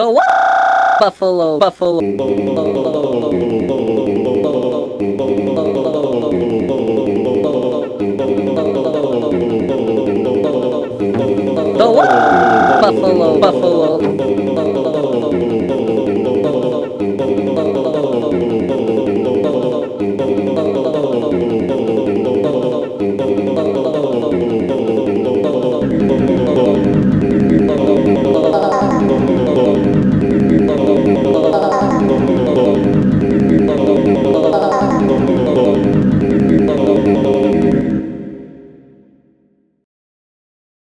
The what? Buffalo, buffalo. The what? Buffalo, buffalo.